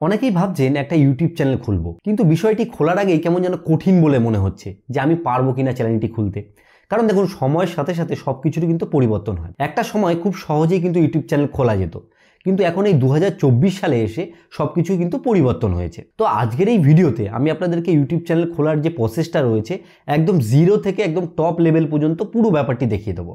অনেকেই ভাবছেন একটা ইউটিউব চ্যানেল খুলবো, কিন্তু বিষয়টি খোলার আগেই কেমন যেন কঠিন বলে মনে হচ্ছে যে আমি পারব কিনা চ্যানেলটি খুলতে। কারণ দেখুন, সময়ের সাথে সাথে সব কিছুরই কিন্তু পরিবর্তন হয়। একটা সময় খুব সহজেই কিন্তু ইউটিউব চ্যানেল খোলা যেত, কিন্তু এখন এই দু হাজার চব্বিশ সালে এসে সব কিছুই কিন্তু পরিবর্তন হয়েছে। তো আজকের এই ভিডিওতে আমি আপনাদেরকে ইউটিউব চ্যানেল খোলার যে প্রসেসটা রয়েছে, একদম জিরো থেকে একদম টপ লেভেল পর্যন্ত পুরো ব্যাপারটি দেখিয়ে দেবো।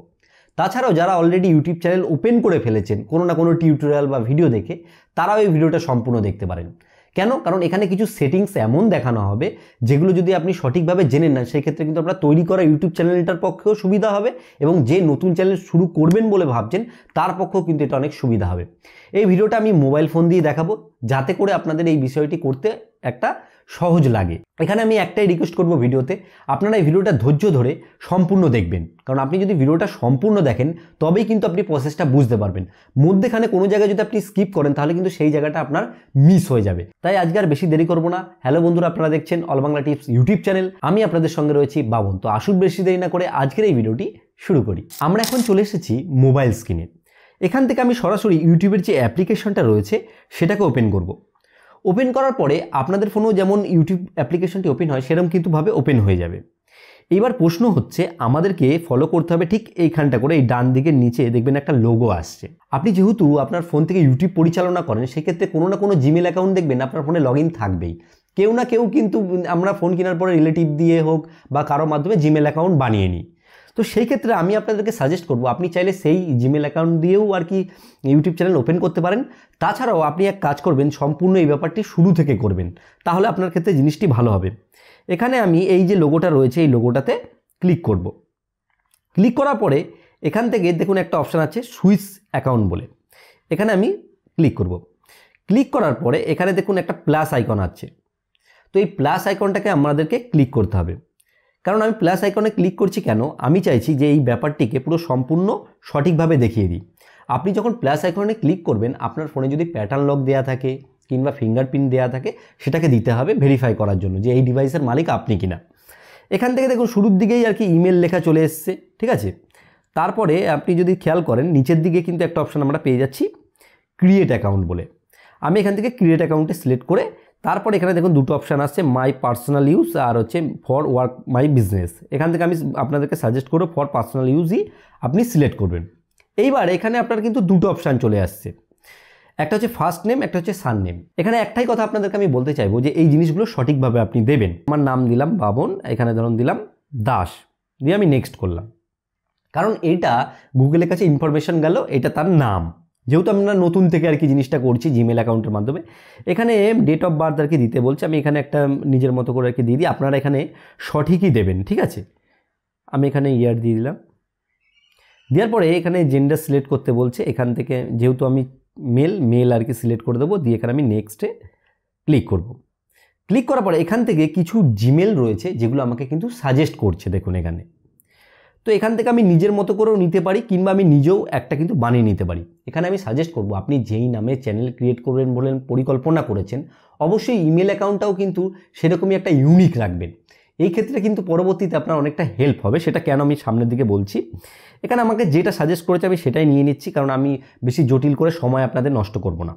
তাছাড়াও যারা অলরেডি ইউটিউব চ্যানেল ওপেন করে ফেলেছেন, কোনো না কোনো টিউটোরিয়াল বা ভিডিও দেখে, তারাও এই ভিডিওটা সম্পূর্ণ দেখতে পারেন। কেন? কারণ এখানে কিছু সেটিংস এমন দেখানো হবে, যেগুলো যদি আপনি সঠিকভাবে জেনে নেন, সেক্ষেত্রে কিন্তু আপনার তৈরি করা ইউটিউব চ্যানেলটার পক্ষেও সুবিধা হবে এবং যে নতুন চ্যানেল শুরু করবেন বলে ভাবছেন, তার পক্ষেও কিন্তু এটা অনেক সুবিধা হবে। এই ভিডিওটা আমি মোবাইল ফোন দিয়ে দেখাবো, যাতে করে আপনাদের এই বিষয়টি করতে একটা সহজ লাগে। এখানে আমি একটাই রিকোয়েস্ট করব ভিডিওতে, আপনারা এই ভিডিওটা ধৈর্য ধরে সম্পূর্ণ দেখবেন। কারণ আপনি যদি ভিডিওটা সম্পূর্ণ দেখেন, তবেই কিন্তু আপনি প্রসেসটা বুঝতে পারবেন। মধ্যেখানে কোনো জায়গায় যদি আপনি স্কিপ করেন, তাহলে কিন্তু সেই জায়গাটা আপনার মিস হয়ে যাবে। তাই আজকে আর বেশি দেরি করব না। হ্যালো বন্ধুরা, আপনারা দেখছেন all Bangla tips YouTube channel আমি আপনাদের সঙ্গে রয়েছি বাবন। তো আসুন বেশি দেরি না করে আজকের এই ভিডিওটি শুরু করি। আমরা এখন চলে এসেছি মোবাইল স্ক্রিনে এখান থেকে আমি সরাসরি ইউটিউবের যে অ্যাপ্লিকেশনটা রয়েছে, সেটাকে ওপেন করব। ওপেন করার পরে আপনাদের ফোনেও যেমন ইউটিউব অ্যাপ্লিকেশনটি ওপেন হয় সেরকম কিন্তুভাবে ওপেন হয়ে যাবে। এবার প্রশ্ন হচ্ছে, আমাদেরকে ফলো করতে হবে ঠিক এইখানটা করে, এই ডান দিকের নিচে দেখবেন একটা লোগো আসছে। আপনি যেহেতু আপনার ফোন থেকে ইউটিউব পরিচালনা করেন, সেক্ষেত্রে কোনো না কোনো জিমেল অ্যাকাউন্ট দেখবেন, আপনার ফোনে লগ থাকবেই। কেউ না কেউ কিন্তু আমরা ফোন কেনার পরে রিলেটিভ দিয়ে হোক বা কারও মাধ্যমে জিমেল অ্যাকাউন্ট বানিয়ে নিই। তো সেই ক্ষেত্রে আমি আপনাদেরকে সাজেস্ট করব, আপনি চাইলে সেই জিমেল অ্যাকাউন্ট দিয়েও আর কি ইউটিউব চ্যানেল ওপেন করতে পারেন। তাছাড়াও আপনি এক কাজ করবেন, সম্পূর্ণ এই ব্যাপারটি শুরু থেকে করবেন, তাহলে আপনার ক্ষেত্রে জিনিসটি ভালো হবে। এখানে আমি এই যে লোগোটা রয়েছে, এই লোগোটাতে ক্লিক করব। ক্লিক করার পরে এখান থেকে দেখুন একটা অপশান আছে সুইচ অ্যাকাউন্ট বলে, এখানে আমি ক্লিক করব। ক্লিক করার পরে এখানে দেখুন একটা প্লাস আইকন আছে, তো এই প্লাস আইকনটাকে আমাদেরকে ক্লিক করতে হবে। কারণ আমি প্লাস আইকনে ক্লিক করছি কেন? আমি চাইছি যে এই ব্যাপারটিকে পুরো সম্পূর্ণ সঠিকভাবে দেখিয়ে দিই। আপনি যখন প্লাস আইকনে ক্লিক করবেন, আপনার ফোনে যদি প্যাটার্ন লক দেওয়া থাকে কিংবা ফিঙ্গারপ্রিন্ট দেওয়া থাকে, সেটাকে দিতে হবে ভেরিফাই করার জন্য যে এই ডিভাইসের মালিক আপনি কিনা। এখান থেকে দেখুন, শুরুর দিকেই আর কি ইমেল লেখা চলে এসছে, ঠিক আছে? তারপরে আপনি যদি খেয়াল করেন, নিচের দিকে কিন্তু একটা অপশান আমরা পেয়ে যাচ্ছি ক্রিয়েট অ্যাকাউন্ট বলে। আমি এখান থেকে ক্রিয়েট অ্যাকাউন্টে সিলেক্ট করে তারপর এখানে দেখুন দুটো অপশান আসছে মাই পার্সোনাল ইউজ আর হচ্ছে ফর ওয়ার্ক মাই বিজনেস এখান থেকে আমি আপনাদেরকে সাজেস্ট করব ফর পার্সোনাল ইউজই আপনি সিলেক্ট করবেন। এইবার এখানে আপনার কিন্তু দুটো অপশান চলে আসছে। একটা হচ্ছে ফার্স্ট নেম একটা হচ্ছে সান নেম এখানে একটাই কথা আপনাদেরকে আমি বলতে চাইব যে এই জিনিসগুলো সঠিকভাবে আপনি দেবেন। আমার নাম দিলাম বাবন, এখানে ধরুন দিলাম দাস। দিয়ে আমি নেক্সট করলাম। কারণ এটা গুগলের কাছে ইনফরমেশন গেল, এটা তার নাম। যেহেতু আমরা নতুন থেকে আর কি জিনিসটা করছি জিমেল অ্যাকাউন্টের মাধ্যমে, এখানে ডেট অফ বার্থ আর কি দিতে বলছে, আমি এখানে একটা নিজের মতো করে আর কি দিয়ে দিই, আপনারা এখানে সঠিকই দেবেন, ঠিক আছে? আমি এখানে ইয়ার দিয়ে দিলাম। দেওয়ার পরে এখানে জেন্ডার সিলেক্ট করতে বলছে, এখান থেকে যেহেতু আমি মেল মেল আর কি সিলেক্ট করে দেবো, দিয়ে এখানে আমি নেক্সটে ক্লিক করব। ক্লিক করার পরে এখান থেকে কিছু জিমেল রয়েছে, যেগুলো আমাকে কিন্তু সাজেস্ট করছে, দেখুন এখানে। তো এখান থেকে আমি নিজের মতো করেও নিতে পারি, কিংবা আমি নিজেও একটা কিন্তু বানিয়ে নিতে পারি। এখানে আমি সাজেস্ট করব, আপনি যেই নামে চ্যানেল ক্রিয়েট করবেন বলেন, পরিকল্পনা করেছেন, অবশ্যই ইমেল অ্যাকাউন্টটাও কিন্তু সেরকমই একটা ইউনিক রাখবেন। এই ক্ষেত্রে কিন্তু পরবর্তীতে আপনার অনেকটা হেল্প হবে, সেটা কেন আমি সামনের দিকে বলছি। এখানে আমাকে যেটা সাজেস্ট করেছে আমি সেটাই নিয়ে নিচ্ছি, কারণ আমি বেশি জটিল করে সময় আপনাদের নষ্ট করব না।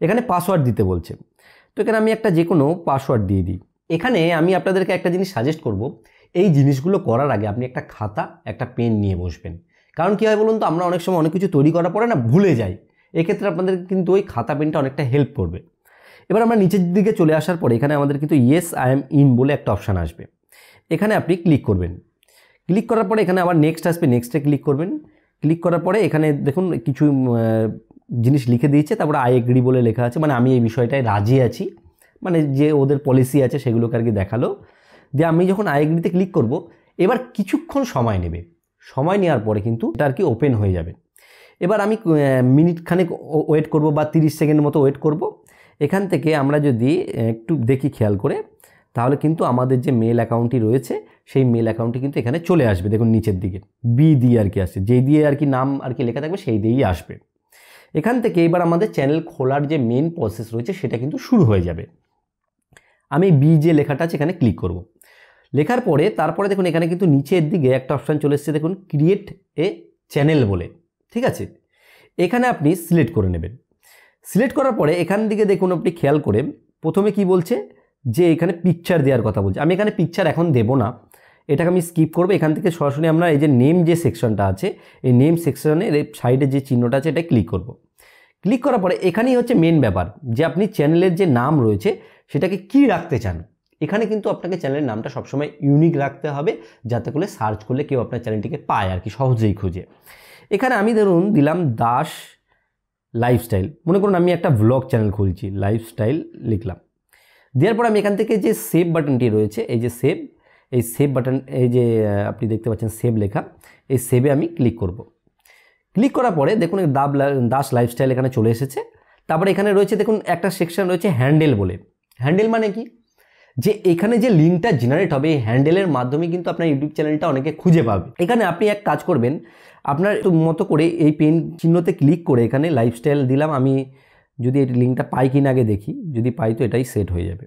এখানে পাসওয়ার্ড দিতে বলছে। তো এখানে আমি একটা যে কোনো পাসওয়ার্ড দিয়ে দিই। এখানে আমি আপনাদেরকে একটা জিনিস সাজেস্ট করব এই জিনিসগুলো করার আগে আপনি একটা খাতা, একটা পেন নিয়ে বসবেন। কারণ কী হয় বলুন তো, আমরা অনেক সময় অনেক কিছু তৈরি করার পরে না ভুলে যাই। এক্ষেত্রে আপনাদের কিন্তু ওই খাতা পেনটা অনেকটা হেল্প করবে। এবার আমরা নিচের দিকে চলে আসার পরে এখানে আমাদের কিন্তু ইয়েস আই এম ইন বলে একটা অপশান আসবে। এখানে আপনি ক্লিক করবেন। ক্লিক করার পরে এখানে আবার নেক্সট আসবে নেক্সটে ক্লিক করবেন। ক্লিক করার পরে এখানে দেখুন কিছু জিনিস লিখে দিয়েছে, তারপরে আই এগ্রি বলে লেখা আছে। মানে আমি এই বিষয়টায় রাজি আছি। মানে যে ওদের পলিসি আছে সেগুলোকে আর কি দেখাল। দিয়ে আমি যখন আই এগ্রিতে ক্লিক করব, এবার কিছুক্ষণ সময় নেবে। সময় নেওয়ার পরে কিন্তু এটা আর কি ওপেন হয়ে যাবে। এবার আমি মিনিট খানেক ওয়েট করব বা তিরিশ সেকেন্ডের মতো ওয়েট করব। এখান থেকে আমরা যদি একটু দেখি খেয়াল করে, তাহলে কিন্তু আমাদের যে মেল অ্যাকাউন্টটি রয়েছে, সেই মেল অ্যাকাউন্টটি কিন্তু এখানে চলে আসবে। দেখুন নিচের দিকে বি দিয়ে আর কি আসছে। যেই দিয়ে আর কি নাম আর কি লেখা থাকবে, সেই দিয়েই আসবে। এখান থেকে এবার আমাদের চ্যানেল খোলার যে মেন প্রসেস রয়েছে, সেটা কিন্তু শুরু হয়ে যাবে। আমি বি যে লেখাটা আছে, এখানে ক্লিক করব। লেখার পরে তারপরে দেখুন এখানে কিন্তু নিচের দিকে একটা অপশান চলে এসছে, দেখুন ক্রিয়েট এ চ্যানেল বলে, ঠিক আছে? এখানে আপনি সিলেক্ট করে নেবেন। সিলেক্ট করার পরে এখান দিকে দেখুন আপনি খেয়াল করে প্রথমে কি বলছে? যে এখানে পিকচার দেওয়ার কথা বলছে। আমি এখানে পিকচার এখন দেব না। এটাকে আমি স্কিপ করব। এখান থেকে সরাসরি আমরা এই যে নেম যে সেকশনটা আছে, এই নেম সেকশনের সাইডে যে চিহ্নটা আছে, এটা ক্লিক করব। ক্লিক করার পরে এখানেই হচ্ছে মেন ব্যাপার। যে আপনি চ্যানেলের যে নাম রয়েছে, সেটাকে কি রাখতে চান? এখানে কিন্তু আপনাকে চ্যানেলের নামটা সবসময় ইউনিক রাখতে হবে, যাতে করে সার্চ করলে কেউ আপনার চ্যানেলটিকে পায় আর কি, সহজেই খুঁজে। এখানে আমি ধরুন দিলাম দাস লাইফস্টাইল মনে করুন আমি একটা ব্লগ চ্যানেল খুলছি লাইফস্টাইল লিখলাম। দেওয়ার পর আমি এখান থেকে যে সেভ বাটনটি রয়েছে, এই যে সেভ এই সেভ বাটন এই যে আপনি দেখতে পাচ্ছেন সেভ লেখা, এই সেভে আমি ক্লিক করব। ক্লিক করার পরে দেখুন দাব দাস লাইফস্টাইল এখানে চলে এসেছে। তারপরে এখানে রয়েছে দেখুন একটা সেকশন রয়েছে হ্যান্ডেল বলে। হ্যান্ডেল মানে কি? যে এখানে যে লিঙ্কটা জেনারেট হবে, এই হ্যান্ডেলের মাধ্যমে কিন্তু আপনার ইউটিউব চ্যানেলটা অনেকে খুঁজে পাবে। এখানে আপনি এক কাজ করবেন, আপনার মতো করে এই পেন চিহ্নতে ক্লিক করে এখানে লাইফস্টাইল দিলাম, আমি যদি এই লিঙ্কটা পাই কিনা আগে দেখি, যদি পাই তো এটাই সেট হয়ে যাবে।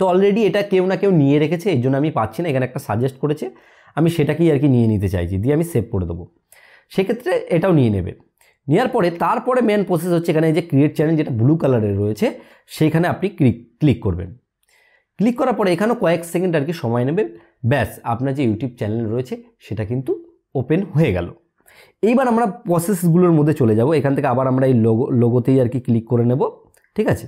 তো অলরেডি এটা কেউ না কেউ নিয়ে রেখেছে এই জন্য আমি পাচ্ছি না, এখানে একটা সাজেস্ট করেছে, আমি সেটাকেই আর কি নিয়ে নিতে চাইছি, দিয়ে আমি সেভ করে দেবো। সেক্ষেত্রে এটাও নিয়ে নেবে। নেওয়ার পরে তারপরে মেন প্রসেস হচ্ছে এখানে যে ক্রিয়েট চ্যানেল যেটা ব্লু কালারের রয়েছে সেইখানে আপনি ক্লিক ক্লিক করবেন। ক্লিক করার পরে এখানেও কয়েক সেকেন্ড আর কি সময় নেবে। ব্যাস, আপনার যে ইউটিউব চ্যানেল রয়েছে, সেটা কিন্তু ওপেন হয়ে গেল। এইবার আমরা প্রসেসগুলোর মধ্যে চলে যাব। এখান থেকে আবার আমরা এই লোগো, লোগোতেই আর কি ক্লিক করে নেব। ঠিক আছে?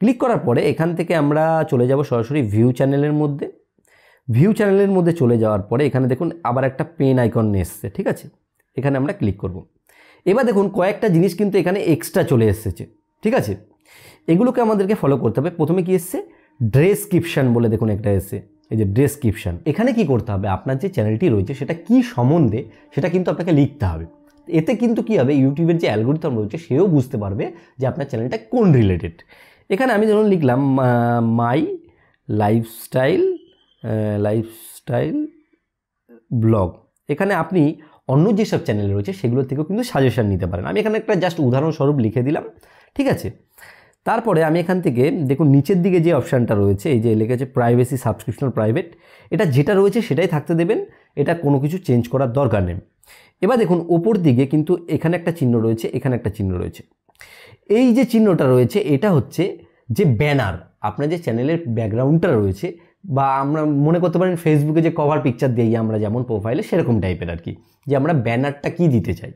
ক্লিক করার পরে এখান থেকে আমরা চলে যাব সরাসরি ভিউ চ্যানেলের মধ্যে। ভিউ চ্যানেলের মধ্যে চলে যাওয়ার পরে এখানে দেখুন আবার একটা পেন আইকন নিয়ে এসছে। ঠিক আছে? এখানে আমরা ক্লিক করব। এবার দেখুন কয়েকটা জিনিস কিন্তু এখানে এক্সট্রা চলে এসেছে। ঠিক আছে? এগুলোকে আমাদেরকে ফলো করতে হবে। প্রথমে কি এসছে? ড্রেসক্রিপশান বলে দেখুন একটা এসে এই যে ডেসক্রিপশান এখানে কি করতে হবে? আপনার যে চ্যানেলটি রয়েছে, সেটা কি সম্বন্ধে সেটা কিন্তু আপনাকে লিখতে হবে। এতে কিন্তু কি হবে? ইউটিউবের যে অ্যালগোরিথম রয়েছে, সেও বুঝতে পারবে যে আপনার চ্যানেলটা কোন রিলেটেড এখানে আমি ধরুন লিখলাম মাই লাইফস্টাইল লাইফস্টাইল ব্লগ। এখানে আপনি অন্য যেসব চ্যানেল রয়েছে, সেগুলো থেকেও কিন্তু সাজেশান নিতে পারেন। আমি এখানে একটা জাস্ট উদাহরণস্বরূপ লিখে দিলাম, ঠিক আছে? তারপরে আমি এখান থেকে দেখুন, নিচের দিকে যে অপশানটা রয়েছে, এই যে লেখা আছে প্রাইভেসি সাবস্ক্রিপশন প্রাইভেট এটা যেটা রয়েছে সেটাই থাকতে দেবেন, এটা কোনো কিছু চেঞ্জ করার দরকার নেই। এবার দেখুন ওপর দিকে কিন্তু এখানে একটা চিহ্ন রয়েছে, এখানে একটা চিহ্ন রয়েছে। এই যে চিহ্নটা রয়েছে, এটা হচ্ছে যে ব্যানার আপনার যে চ্যানেলের ব্যাকগ্রাউন্ডটা রয়েছে, বা আমরা মনে করতে পারেন ফেসবুকে যে কভার পিকচার দিই, আমরা যেমন প্রোফাইলে সেরকম টাইপের আর কি, যে আমরা ব্যানারটা কি দিতে চাই।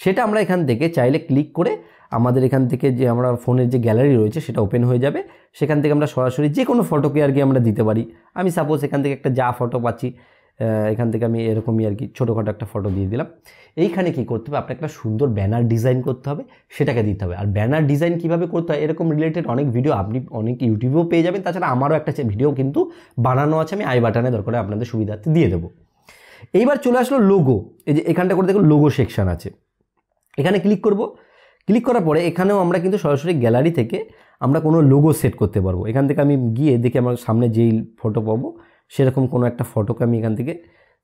সেটা আমরা এখান থেকে চাইলে ক্লিক করে আমাদের এখান থেকে যে আমরা ফোনের যে গ্যালারি রয়েছে সেটা ওপেন হয়ে যাবে। সেখান থেকে আমরা সরাসরি যে কোনো ফটোকে আর কি আমরা দিতে পারি। আমি সাপোজ এখান থেকে একটা যা ফটো পাচ্ছি এখান থেকে আমি এরকমই আর কি ছোটোখাটো একটা ফটো দিয়ে দিলাম। এইখানে কি করতে হবে? আপনাকে একটা সুন্দর ব্যানার ডিজাইন করতে হবে, সেটাকে দিতে হবে। আর ব্যানার ডিজাইন কীভাবে করতে হয়? এরকম রিলেটেড অনেক ভিডিও আপনি অনেক ইউটিউবেও পেয়ে যাবেন। তাছাড়া আমারও একটা ভিডিও কিন্তু বানানো আছে। আমি আই বাটনে দরকার আপনাদের সুবিধার্থে দিয়ে দেবো। এইবার চলে আসলো লোগো এই যে এখানটা করে দেখুন লোগো সেকশান আছে। এখানে ক্লিক করব। ক্লিক করার পরে এখানেও আমরা কিন্তু সরাসরি গ্যালারি থেকে আমরা কোনো লোগো সেট করতে পারব। এখান থেকে আমি গিয়ে দেখি আমার সামনে যেই ফটো পাবো, সেরকম কোনো একটা ফটোকে আমি এখান থেকে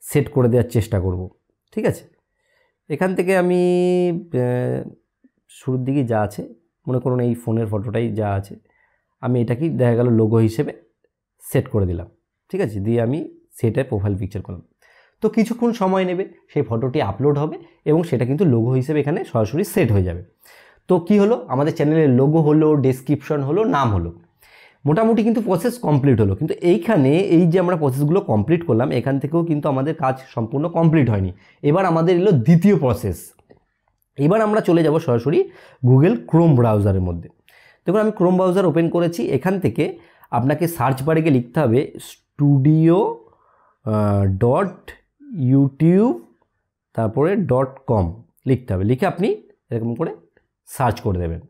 সেট করে দেওয়ার চেষ্টা করব। ঠিক আছে? এখান থেকে আমি শুরুর দিকে যা আছে, মনে করুন এই ফোনের ফটোটাই যা আছে, আমি এটাকেই দেখা গেল লোগো হিসেবে সেট করে দিলাম। ঠিক আছে? দিয়ে আমি সেটাই প্রোফাইল পিকচার করলাম। তো কিছুক্ষণ সময় নেবে, সেই ফটোটি আপলোড হবে এবং সেটা কিন্তু লোগো হিসেবে এখানে সরাসরি সেট হয়ে যাবে। তো কি হলো? আমাদের চ্যানেলের লোগো হলো ডেসক্রিপশন হলো, নাম হলো। মোটামুটি কিন্তু প্রসেস কমপ্লিট হলো। কিন্তু এইখানে এই যে আমরা প্রসেসগুলো কমপ্লিট করলাম, এখান থেকেও কিন্তু আমাদের কাজ সম্পূর্ণ কমপ্লিট হয়নি। এবার আমাদের এলো দ্বিতীয় প্রসেস এবার আমরা চলে যাব সরাসরি গুগল ক্রোম ব্রাউজারের মধ্যে। দেখুন, আমি ক্রোম ব্রাউজার ওপেন করেছি। এখান থেকে আপনাকে সার্চ বারে গিয়ে লিখতে হবে স্টুডিও ডট ইউটিউব তারপরে ডট কম লিখতে হবে। লিখে আপনি এরকম করে সার্চ করে দেবেন।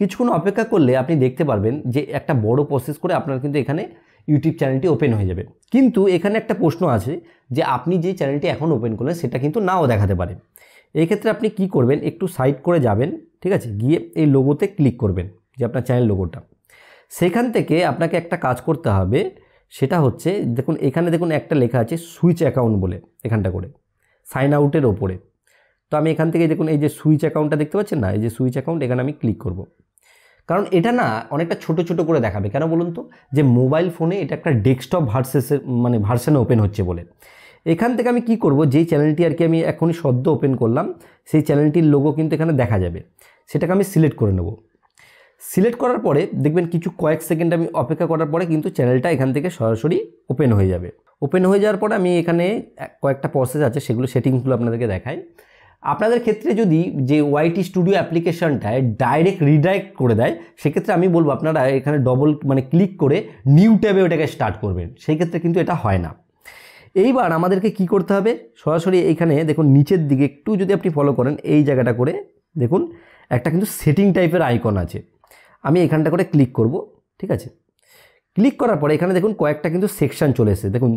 কিছুক্ষণ অপেক্ষা করলে আপনি দেখতে পারবেন যে একটা বড় প্রসেস করে আপনার কিন্তু এখানে ইউটিউব চ্যানেলটি ওপেন হয়ে যাবে। কিন্তু এখানে একটা প্রশ্ন আছে যে আপনি যে চ্যানেলটি এখন ওপেন করলেন সেটা কিন্তু নাও দেখাতে পারে। এই ক্ষেত্রে আপনি কি করবেন? একটু সাইড করে যাবেন, ঠিক আছে? গিয়ে এই লোগোতে ক্লিক করবেন, যে আপনার চ্যানেল লোগোটা সেখান থেকে আপনাকে একটা কাজ করতে হবে সেটা হচ্ছে, দেখুন, এখানে দেখুন একটা লেখা আছে, সুইচ অ্যাকাউন্ট বলে, এখানটা করে, সাইন আউটের ওপরে। তো আমি এখান থেকে দেখুন, এই যে সুইচ অ্যাকাউন্টটা দেখতে পাচ্ছেন না, এই যে সুইচ অ্যাকাউন্ট, এখানে আমি ক্লিক করব। কারণ এটা না অনেকটা ছোট ছোট করে দেখাবে, কেন বলুন তো? যে মোবাইল ফোনে এটা একটা ডেস্কটপ ভার্সেসের মানে ভার্সানে ওপেন হচ্ছে বলে। এখান থেকে আমি কি করব, যেই চ্যানেলটি আর কি আমি এখনই সদ্য ওপেন করলাম, সেই চ্যানেলটির লোগো কিন্তু এখানে দেখা যাবে। সেটাকে আমি সিলেক্ট করে নেব। সিলেক্ট করার পরে দেখবেন কিছু কয়েক সেকেন্ড আমি অপেক্ষা করার পরে কিন্তু চ্যানেলটা এখান থেকে সরাসরি ওপেন হয়ে যাবে। ওপেন হয়ে যাওয়ার পরে আমি এখানে কয়েকটা প্রসেস আছে, সেগুলো সেটিংসগুলো আপনাদেরকে দেখাই। আপনাদের ক্ষেত্রে যদি যে ওয়াইটি স্টুডিও অ্যাপ্লিকেশনটায় ডাইরেক্ট রিডাইরেক্ট করে দেয়, সেক্ষেত্রে আমি বলব আপনারা এখানে ডবল মানে ক্লিক করে নিউ ট্যাবে ওটাকে স্টার্ট করবেন। সেই ক্ষেত্রে কিন্তু এটা হয় না। এইবার আমাদেরকে কি করতে হবে? সরাসরি এইখানে দেখুন, নিচের দিকে একটু যদি আপনি ফলো করেন, এই জায়গাটা করে দেখুন, একটা কিন্তু সেটিং টাইপের আইকন আছে। আমি এখানটা করে ক্লিক করব, ঠিক আছে? ক্লিক করার পরে এখানে দেখুন কয়েকটা কিন্তু সেকশন চলে এসেছে। দেখুন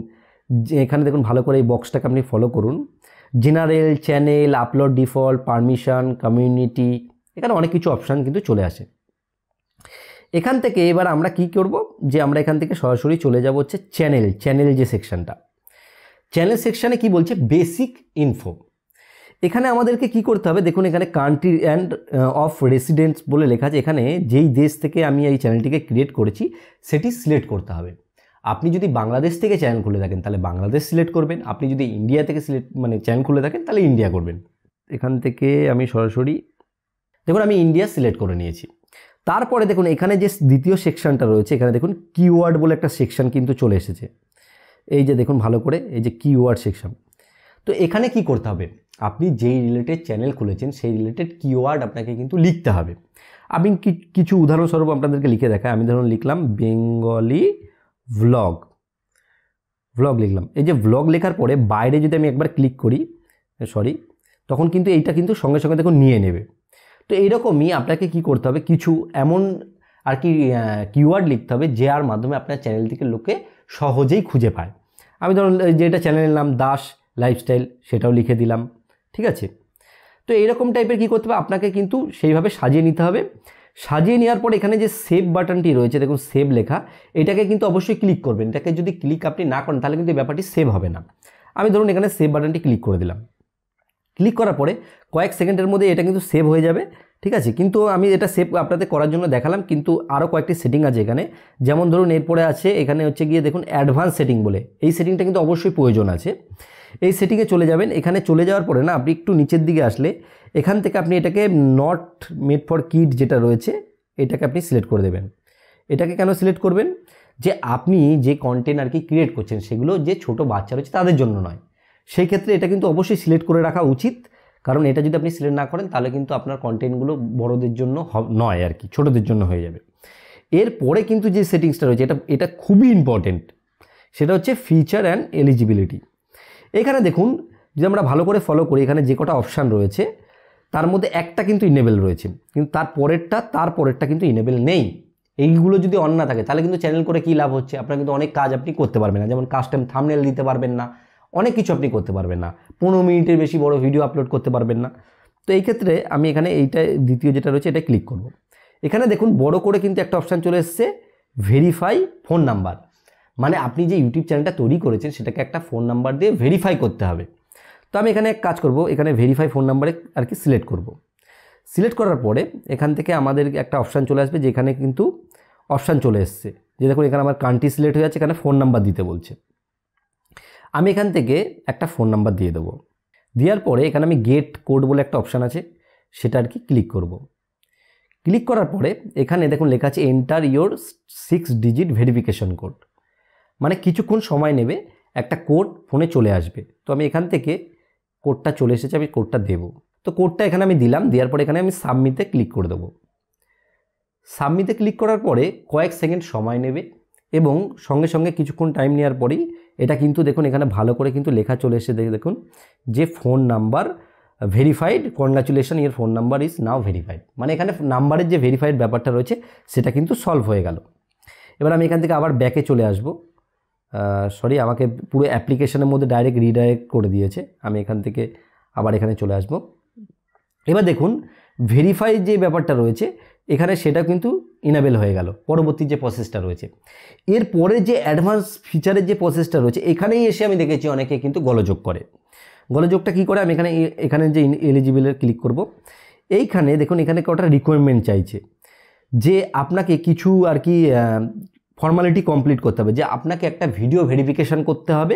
এখানে দেখুন ভালো করে এই বক্সটাকে আপনি ফলো করুন। General channel upload default permission community এখানে অনেক কিছু অপশান কিন্তু চলে আসে। এখান থেকে এবার আমরা কি করব? যে আমরা এখান থেকে সরাসরি চলে যাব হচ্ছে চ্যানেল চ্যানেল যে সেকশনটা চ্যানেল সেকশানে কি বলছে? বেসিক ইনফো এখানে আমাদেরকে কি করতে হবে? দেখুন, এখানে কান্ট্রি অ্যান্ড অফ রেসিডেন্টস বলে লেখা আছে। এখানে যেই দেশ থেকে আমি এই চ্যানেলটিকে ক্রিয়েট করেছি, সেটি সিলেক্ট করতে হবে। আপনি যদি বাংলাদেশ থেকে চ্যানেল খুলে থাকেন, তাহলে বাংলাদেশ সিলেক্ট করবেন। আপনি যদি ইন্ডিয়া থেকে সিলেক্ট মানে চ্যানেল খুলে থাকেন, তাহলে ইন্ডিয়া করবেন। এখান থেকে আমি সরাসরি, দেখুন, আমি ইন্ডিয়া সিলেক্ট করে নিয়েছি। তারপরে দেখুন, এখানে যে দ্বিতীয় সেকশনটা রয়েছে, এখানে দেখুন কিওয়ার্ড বলে একটা সেকশন কিন্তু চলে এসেছে। এই যে দেখুন, ভালো করে, এই যে কিওয়ার্ড সেকশন তো এখানে কি করতে হবে? আপনি যেই রিলেটেড চ্যানেল খুলেছেন, সেই রিলেটেড কিওয়ার্ড আপনাকে কিন্তু লিখতে হবে। আমি কিছু উদাহরণস্বরূপ আপনাদেরকে লিখে দেখাই। আমি ধরুন লিখলাম, বেঙ্গলি ভ্লগ ভ্লগ লিখলাম। এই যে ভ্লগ লেখার পরে বাইরে যদি আমি একবার ক্লিক করি সরি তখন কিন্তু এইটা কিন্তু সঙ্গে সঙ্গে দেখুন নিয়ে নেবে। তো এইরকমই আপনাকে কি করতে হবে? কিছু এমন আর কি কিওয়ার্ড লিখতে হবে যে আর মাধ্যমে আপনার চ্যানেল থেকে লোকে সহজেই খুঁজে পায়। আমি ধরুন যেটা চ্যানেলের নাম দাস লাইফস্টাইল সেটাও লিখে দিলাম, ঠিক আছে? তো এইরকম টাইপের কী করতে হবে? আপনাকে কিন্তু সেইভাবে সাজিয়ে নিতে হবে। সাজিয়ে নেওয়ার পর এখানে যে সেভ বাটনটি রয়েছে, দেখুন সেভ লেখা, এটাকে কিন্তু অবশ্যই ক্লিক করবেন। এটাকে যদি ক্লিক আপনি না করেন, তাহলে কিন্তু ব্যাপারটি সেভ হবে না। আমি ধরুন এখানে সেভ বাটনটি ক্লিক করে দিলাম। ক্লিক করার পরে কয়েক সেকেন্ডের মধ্যে এটা কিন্তু সেভ হয়ে যাবে, ঠিক আছে? কিন্তু আমি এটা সেভ আপনাদের করার জন্য দেখালাম, কিন্তু আরও কয়েকটি সেটিং আছে এখানে। যেমন ধরুন এরপরে আছে, এখানে হচ্ছে গিয়ে দেখুন অ্যাডভান্স সেটিং বলে। এই সেটিংটা কিন্তু অবশ্যই প্রয়োজন আছে। এই সেটিংয়ে চলে যাবেন। এখানে চলে যাওয়ার পরে না, আপনি একটু নিচের দিকে আসলে এখান থেকে আপনি এটাকে নট মেড ফর কিড যেটা রয়েছে, এটাকে আপনি সিলেক্ট করে দেবেন। এটাকে কেন সিলেক্ট করবেন? যে আপনি যে কন্টেন্ট আর কি ক্রিয়েট করছেন, সেগুলো যে ছোট বাচ্চা রয়েছে তাদের জন্য নয়। সেই ক্ষেত্রে এটা কিন্তু অবশ্যই সিলেক্ট করে রাখা উচিত। কারণ এটা যদি আপনি সিলেক্ট না করেন, তাহলে কিন্তু আপনার কন্টেন্টগুলো বড়দের জন্য নয় আর কি, ছোটোদের জন্য হয়ে যাবে। এরপরে কিন্তু যে সেটিংসটা রয়েছে, এটা এটা খুবই ইম্পর্টেন্ট সেটা হচ্ছে ফিচার অ্যান্ড এলিজিবিলিটি এখানে দেখুন, যদি আমরা ভালো করে ফলো করি, এখানে যে কটা অপশান রয়েছে, তার মধ্যে একটা কিন্তু ইনেবেল রয়েছে। কিন্তু তার পরেরটা তার পরেরটা কিন্তু ইনেবেল নেই। এইগুলো যদি অন না থাকে, তাহলে কিন্তু চ্যানেল করে কী লাভ হচ্ছে? আপনার কিন্তু অনেক কাজ আপনি করতে পারবেন না। যেমন কাস্টম থামনেল দিতে পারবেন না, অনেক কিছু আপনি করতে পারবেন না। পনেরো মিনিটের বেশি বড় ভিডিও আপলোড করতে পারবেন না। তো এই ক্ষেত্রে আমি এখানে এইটা, দ্বিতীয় যেটা রয়েছে, এটা ক্লিক করব। এখানে দেখুন, বড় করে কিন্তু একটা অপশান চলে এসছে ভেরিফাই ফোন নাম্বার মানে আপনি যে ইউটিউব চ্যানেলটা তৈরি করেছেন, সেটাকে একটা ফোন নাম্বার দিয়ে ভেরিফাই করতে হবে। তো আমি এখানে এক কাজ করব, এখানে ভেরিফাই ফোন নাম্বারে আর কি সিলেক্ট করব। সিলেক্ট করার পরে এখান থেকে আমাদের একটা অপশান চলে আসবে, যেখানে কিন্তু অপশান চলে এসছে। যে দেখুন, এখানে আমার কান্ট্রি সিলেক্ট হয়ে যাচ্ছে, এখানে ফোন নাম্বার দিতে বলছে। আমি এখান থেকে একটা ফোন নাম্বার দিয়ে দেবো। দেওয়ার পরে এখানে আমি গেট কোড বলে একটা অপশান আছে, সেটা আর কি ক্লিক করব। ক্লিক করার পরে এখানে দেখুন লেখা আছে enter your six digit verification code মানে কিছুক্ষণ সময় নেবে একটা কোড ফোনে চলে আসবে। তো আমি এখান থেকে কোডটা চলে এসেছে, আমি কোডটা দেব। তো কোডটা এখানে আমি দিলাম, দেওয়ার পরে এখানে আমি সাবমিতে ক্লিক করে দেবো। সাবমিতে ক্লিক করার পরে কয়েক সেকেন্ড সময় নেবে এবং সঙ্গে সঙ্গে কিছুক্ষণ টাইম নেওয়ার পরেই এটা কিন্তু দেখুন এখানে ভালো করে কিন্তু লেখা চলে এসে দেখুন। যে phone number verified, congratulation your phone number is now verified. মানে এখানে নাম্বারের যে ভেরিফাইড ব্যাপারটা রয়েছে, সেটা কিন্তু সলভ হয়ে গেল। এবার আমি এখান থেকে আবার ব্যাকে চলে আসব। সরি আমাকে পুরো অ্যাপ্লিকেশনের মধ্যে ডাইরেক্ট রিডাইরেক্ট করে দিয়েছে। আমি এখান থেকে আবার এখানে চলে আসব। এবার দেখুন ভেরিফাই যে ব্যাপারটা রয়েছে, এখানে সেটা কিন্তু ইনাবেল হয়ে গেল। পরবর্তী যে প্রসেসটা রয়েছে। এরপরে যে অ্যাডভান্স ফিচারের যে প্রসেসটা রয়েছে, এখানেই এসে আমি দেখেছি অনেকে কিন্তু গলযোগ করে। গলযোগটা কী করে? আমি এখানে এখানে যে এলিজিবলের ক্লিক করব। এইখানে দেখুন, এখানে কটা রিকোয়ারমেন্ট চাইছে। যে আপনাকে কিছু আর কি ফর্মালিটি কমপ্লিট করতে হবে, যে আপনাকে একটা ভিডিও ভেরিফিকেশান করতে হবে,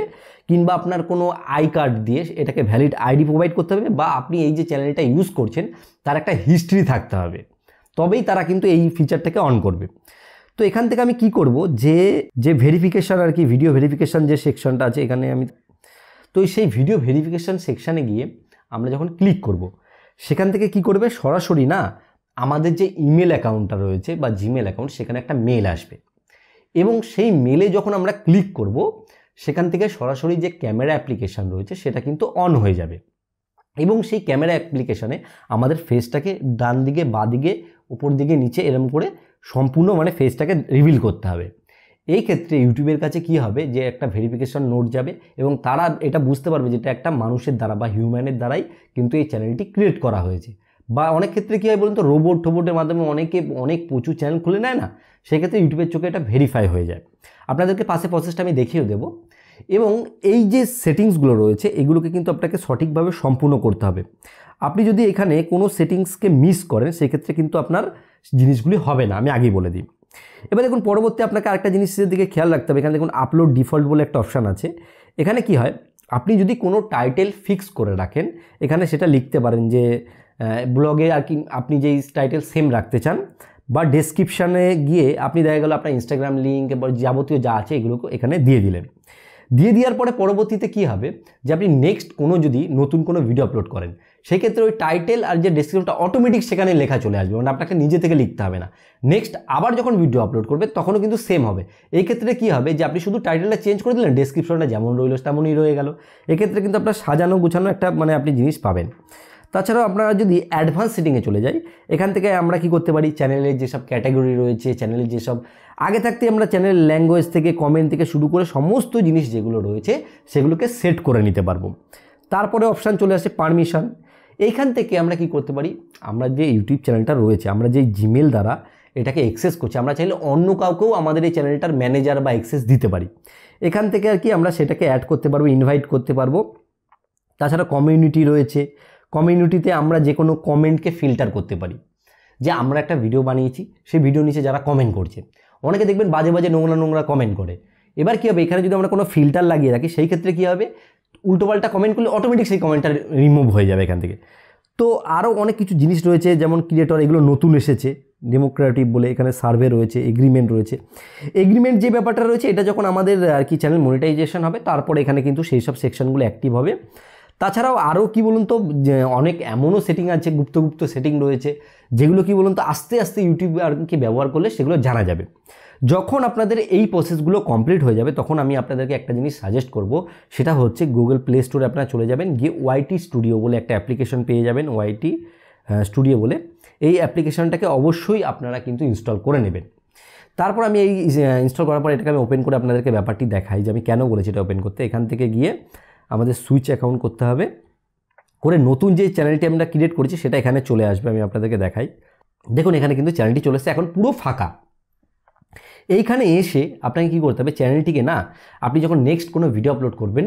কিংবা আপনার কোনো আই কার্ড দিয়ে এটাকে ভ্যালিড আইডি প্রোভাইড করতে হবে, বা আপনি এই যে চ্যানেলটা ইউজ করছেন, তার একটা হিস্ট্রি থাকতে হবে। তবেই তারা কিন্তু এই ফিচারটাকে অন করবে। তো এখান থেকে আমি কি করব? যে যে ভেরিফিকেশান আর কি ভিডিও ভেরিফিকেশান যে সেকশনটা আছে, এখানে আমি তো সেই ভিডিও ভেরিফিকেশান সেকশানে গিয়ে আমরা যখন ক্লিক করব, সেখান থেকে কি করবে? সরাসরি না, আমাদের যে ইমেল অ্যাকাউন্টটা রয়েছে বা জিমেল অ্যাকাউন্ট সেখানে একটা মেল আসবে। এবং সেই মেলে যখন আমরা ক্লিক করব, সেখান থেকে সরাসরি যে ক্যামেরা অ্যাপ্লিকেশান রয়েছে, সেটা কিন্তু অন হয়ে যাবে। এবং সেই ক্যামেরা অ্যাপ্লিকেশানে আমাদের ফেসটাকে ডান দিকে বা দিকে উপর দিকে নিচে এরম করে সম্পূর্ণ মানে ফেসটাকে রিভিল করতে হবে। এই ক্ষেত্রে ইউটিউবের কাছে কি হবে? যে একটা ভেরিফিকেশন নোট যাবে এবং তারা এটা বুঝতে পারবে যেটা একটা মানুষের দ্বারা বা হিউম্যানের দ্বারাই কিন্তু এই চ্যানেলটি ক্রিয়েট করা হয়েছে। বা অনেক ক্ষেত্রে কী হয় বলুন তো রোবট টোবটের মাধ্যমে অনেকে অনেক প্রচুর চ্যানেল খুলে নেয় না? সেক্ষেত্রে ইউটিউবের চোখে এটা ভেরিফাই হয়ে যায়। আপনাদেরকে পাশে প্রসেসটা আমি দেখিয়েও দেবো। এবং এই যে সেটিংসগুলো রয়েছে, এগুলোকে কিন্তু আপনাকে সঠিকভাবে সম্পূর্ণ করতে হবে। আপনি যদি এখানে কোনো সেটিংসকে মিস করেন, সেক্ষেত্রে কিন্তু আপনার জিনিসগুলি হবে না। আমি আগেই বলে দিই। এবার দেখুন, পরবর্তী আপনাকে আরেকটা জিনিসের দিকে খেয়াল রাখতে হবে। এখানে দেখুন আপলোড ডিফল্ট বলে একটা অপশান আছে। এখানে কি হয়, আপনি যদি কোনো টাইটেল ফিক্স করে রাখেন, এখানে সেটা লিখতে পারেন যে ব্লগে আর কি আপনি যেই টাইটেল সেম রাখতে চান, বা ডেসক্রিপশানে গিয়ে আপনি দেখা গেলো আপনার ইনস্টাগ্রাম লিঙ্ক বা যাবতীয় যা আছে এগুলোকে এখানে দিয়ে দিলেন। দিয়ে দেওয়ার পরে পরবর্তীতে কী হবে? যে আপনি নেক্সট কোনো যদি নতুন কোনো ভিডিও আপলোড করেন, সেক্ষেত্রে ওই টাইটেল আর যে ডেসক্রিপশনটা অটোমেটিক সেখানে লেখা চলে আসবে মানে আপনাকে নিজে থেকে লিখতে হবে না। নেক্সট আবার যখন ভিডিও আপলোড করবে, তখনও কিন্তু সেম হবে। এই ক্ষেত্রে কী হবে? যে আপনি শুধু টাইটেলটা চেঞ্জ করে দিলেন ডেসক্রিপশনটা যেমন রইল তেমনই রয়ে গেল। এক্ষেত্রে কিন্তু আপনার সাজানো গুছানো একটা মানে আপনি জিনিস পাবেন। তাছাড়াও আপনারা যদি অ্যাডভান্স সেটিংয়ে চলে যাই, এখান থেকে আমরা কি করতে পারি? চ্যানেলের যেসব ক্যাটাগরি রয়েছে চ্যানেলের যেসব, আগে থাকতে আমরা চ্যানেল ল্যাঙ্গুয়েজ থেকে কমেন্ট থেকে শুরু করে সমস্ত জিনিস যেগুলো রয়েছে, সেগুলোকে সেট করে নিতে পারব। তারপরে অপশান চলে আসে পারমিশন এইখান থেকে আমরা কি করতে পারি? আমরা যে ইউটিউব চ্যানেলটা রয়েছে, আমরা যে জিমেল দ্বারা এটাকে অ্যাক্সেস করছি, আমরা চাইলে অন্য কাউকেও আমাদের এই চ্যানেলটার ম্যানেজার বা অ্যাক্সেস দিতে পারি। এখান থেকে আর কি আমরা সেটাকে অ্যাড করতে পারব ইনভাইট করতে পারব। তাছাড়া কমিউনিটি রয়েছে কমিউনিটিতে আমরা যে কোনো কমেন্টকে ফিল্টার করতে পারি। যে আমরা একটা ভিডিও বানিয়েছি, সেই ভিডিও নিচে যারা কমেন্ট করছে। অনেকে দেখবেন বাজে বাজে নোংরা নোংরা কমেন্ট করে। এবার কী হবে? এখানে যদি আমরা কোনো ফিল্টার লাগিয়ে রাখি, সেই ক্ষেত্রে কী হবে? উল্টোপাল্টা কমেন্ট করলে অটোমেটিক সেই কমেন্টটা রিমুভ হয়ে যাবে এখান থেকে। তো আরও অনেক কিছু জিনিস রয়েছে, যেমন ক্রিয়েটর এগুলো নতুন এসেছে ডেমোক্রেটিভ বলে এখানে সার্ভে রয়েছে এগ্রিমেন্ট রয়েছে। এগ্রিমেন্ট যে ব্যাপারটা রয়েছে, এটা যখন আমাদের আর কি চ্যানেল মনিটাইজেশন হবে, তারপরে এখানে কিন্তু সেই সব সেকশনগুলো অ্যাক্টিভ হবে। তাছাড়াও আরও কি বলুন তো অনেক এমনও সেটিং আছে, গুপ্ত গুপ্ত সেটিং রয়েছে, যেগুলো কি বলুন তো, আস্তে আস্তে ইউটিউব আর কি ব্যবহার করলে সেগুলো জানা যাবে। যখন আপনাদের এই প্রসেসগুলো কমপ্লিট হয়ে যাবে, তখন আমি আপনাদেরকে একটা জিনিস সাজেস্ট করব, সেটা হচ্ছে গুগল প্লে স্টোরে আপনারা চলে যাবেন, গিয়ে ওয়াইটি স্টুডিও বলে একটা অ্যাপ্লিকেশন পেয়ে যাবেন ওয়াইটি স্টুডিও বলে। এই অ্যাপ্লিকেশনটাকে অবশ্যই আপনারা কিন্তু ইনস্টল করে নেবেন। তারপর আমি এই ইনস্টল করার পর এটাকে আমি ওপেন করে আপনাদেরকে ব্যাপারটি দেখাই, যে আমি কেন বলেছি এটা ওপেন করতে। এখান থেকে গিয়ে আমাদের সুইচ অ্যাকাউন্ট করতে হবে। করে নতুন যে চ্যানেলটি আমরা ক্রিয়েট করেছি, সেটা এখানে চলে আসবে, আমি আপনাদেরকে দেখাই। দেখুন, এখানে কিন্তু চ্যানেলটি চলে এসেছে, এখন পুরো ফাঁকা। এইখানে এসে আপনাকে কী করতে হবে চ্যানেলটিকে না, আপনি যখন নেক্সট কোনো ভিডিও আপলোড করবেন,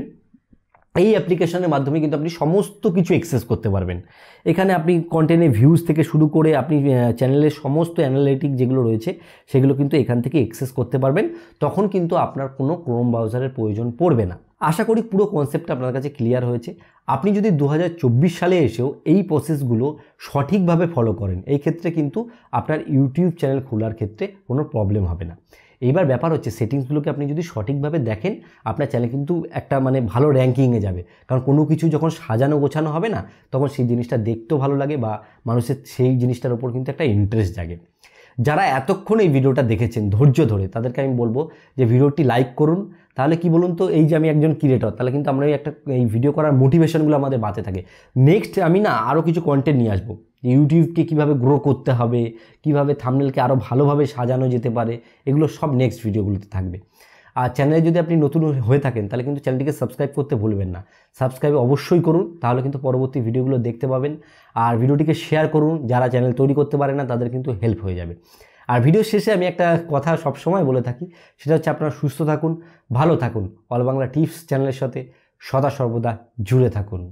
এই অ্যাপ্লিকেশনের মাধ্যমে কিন্তু আপনি সমস্ত কিছু অ্যাক্সেস করতে পারবেন। এখানে আপনি কন্টেন্টের ভিউজ থেকে শুরু করে আপনি চ্যানেলের সমস্ত অ্যানালিটিক যেগুলো রয়েছে, সেগুলো কিন্তু এখান থেকে অ্যাক্সেস করতে পারবেন। তখন কিন্তু আপনার কোনো ক্রোম ব্রাউজারের প্রয়োজন পড়বে না। আশা করি পুরো কনসেপ্টটা আপনার কাছে ক্লিয়ার হয়েছে। আপনি যদি দু হাজার চব্বিশ সালে এসেও এই প্রসেসগুলো সঠিকভাবে ফলো করেন, এই ক্ষেত্রে কিন্তু আপনার ইউটিউব চ্যানেল খোলার ক্ষেত্রে কোনো প্রবলেম হবে না। এইবার ব্যাপার হচ্ছে সেটিংসগুলোকে আপনি যদি সঠিকভাবে দেখেন, আপনার চ্যানেল কিন্তু একটা মানে ভালো র্যাঙ্কিংয়ে যাবে। কারণ কোনো কিছু যখন সাজানো গোছানো হবে না, তখন সেই জিনিসটা দেখতেও ভালো লাগে বা মানুষের সেই জিনিসটার উপর কিন্তু একটা ইন্টারেস্ট জাগে। যারা এতক্ষণ এই ভিডিওটা দেখেছেন, ধৈর্য ধরে, তাদেরকে আমি বলব যে ভিডিওটি লাইক করুন। তাহলে কি বলুন তো, এই যে আমি একজন ক্রিয়েটর তাহলে কিন্তু আমরা একটা, এই ভিডিও করার মোটিভেশনগুলো আমাদের বাঁচে থাকে। নেক্সট আমি না আরও কিছু কন্টেন্ট নিয়ে আসব। ইউটিউবকে কীভাবে গ্রো করতে হবে, কীভাবে থামনেলকে আরও ভালোভাবে সাজানো যেতে পারে, এগুলো সব নেক্সট ভিডিওগুলোতে থাকবে। আর চ্যানেলে যদি আপনি নতুন হয়ে থাকেন, তাহলে কিন্তু চ্যানেলটিকে সাবস্ক্রাইব করতে ভুলবেন না। সাবস্ক্রাইব অবশ্যই করুন, তাহলে কিন্তু পরবর্তী ভিডিওগুলো দেখতে পাবেন। আর ভিডিওটিকে শেয়ার করুন, যারা চ্যানেল তৈরি করতে পারে না, তাদের কিন্তু হেল্প হয়ে যাবে। আর ভিডিও শেষে আমি একটা কথা সবসময় বলে থাকি, সেটা হচ্ছে আপনারা সুস্থ থাকুন, ভালো থাকুন। অল বাংলা টিপস চ্যানেলের সাথে সদা সর্বদা জুড়ে থাকুন।